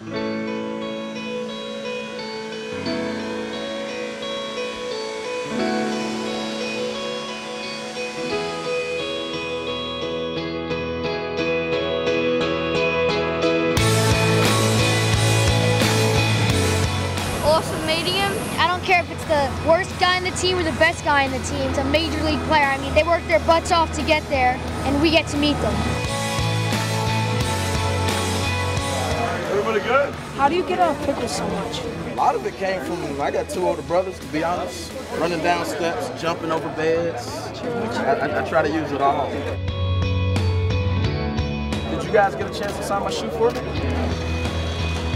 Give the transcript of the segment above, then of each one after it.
awesome him. I don't care if it's the worst guy in the team or the best guy in the team. It's a major league player. I mean, they work their butts off to get there, and we get to meet them. Everybody good? How do you get out of pickle so much? A lot of it came from, I got two older brothers, to be honest. Running down steps, jumping over beds. I, I, I try to use it all. Did you guys get a chance to sign my shoe for me?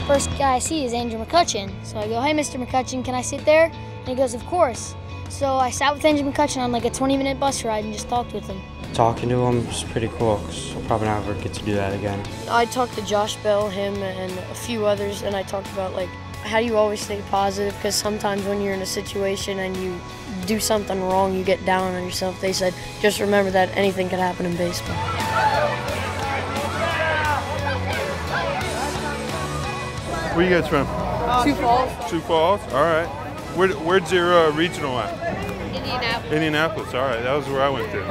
First guy I see is Andrew McCutchen. So I go, hey, Mr. McCutchen, can I sit there? And he goes, of course. So I sat with Andrew McCutchen on like a 20 minute bus ride and just talked with him. Talking to him is pretty cool because I'll probably never get to do that again. I talked to Josh Bell, him, and a few others, and I talked about like how do you always stay positive? Because sometimes when you're in a situation and you do something wrong, you get down on yourself. They said just remember that anything can happen in baseball. Where you guys from? Two falls. Sioux Falls. All right. Where, where's your uh, regional at? Indianapolis. Indianapolis. All right. That was where I went to.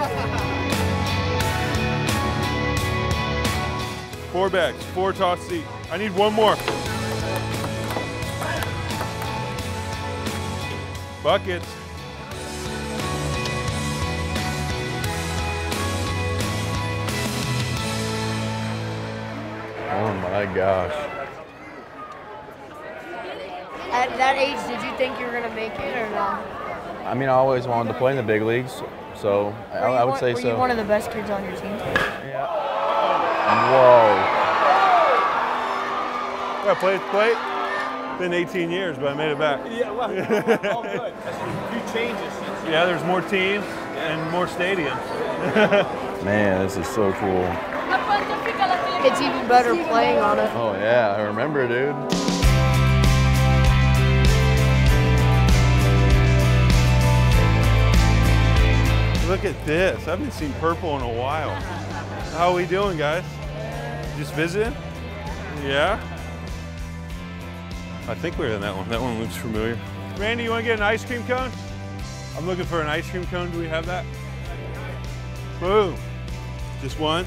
Four bags, four toss seat. I need one more. Buckets. Oh my gosh. At that age, did you think you were gonna make it or not? I mean, I always wanted to play in the big leagues, so I, I would one- say were so. you one of the best kids on your team? Yeah. Whoa. I played plate. Been 18 years, but I made it back. Yeah, well, all good. That's a few changes. Yeah, there's more teams and more stadiums. Man, this is so cool. It's even better playing on it. Oh yeah, I remember, dude. Look at this. I haven't seen purple in a while. How are we doing, guys? Just visiting? Yeah? I think we're in that one. That one looks familiar. Randy, you want to get an ice cream cone? I'm looking for an ice cream cone. Do we have that? Boom. Just one?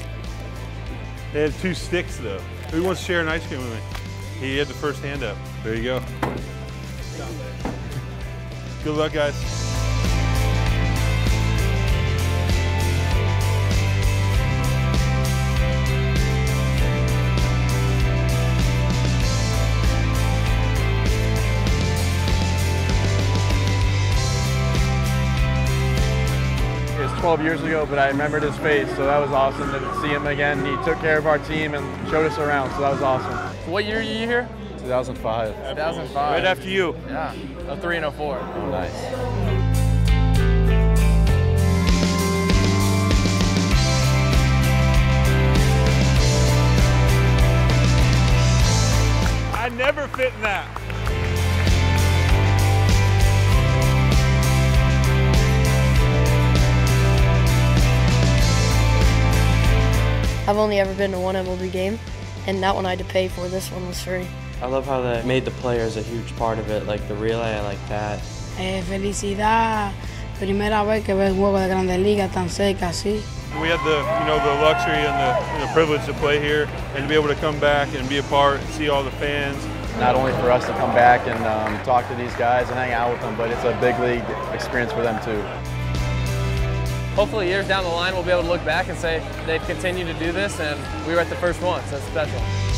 They have two sticks, though. Who wants to share an ice cream with me? He had the first hand up. There you go. Good luck, guys. 12 years ago, but I remembered his face, so that was awesome to see him again. He took care of our team and showed us around, so that was awesome. What year are you here? 2005. 2005. Right after you. Yeah, a 03 and a 04. Oh, nice. I never fit in that. I've only ever been to one MLB game, and that one I had to pay for. This one was free. I love how they made the players a huge part of it, like the relay, I like that. Eh, felicidad. Primera vez que veo un juego de Grandes Ligas tan cerca así. We had the, you know, the luxury and the, and the privilege to play here and to be able to come back and be a part and see all the fans. Not only for us to come back and um, talk to these guys and hang out with them, but it's a big league experience for them too. Hopefully, years down the line, we'll be able to look back and say they've continued to do this, and we were at the first one, so it's special.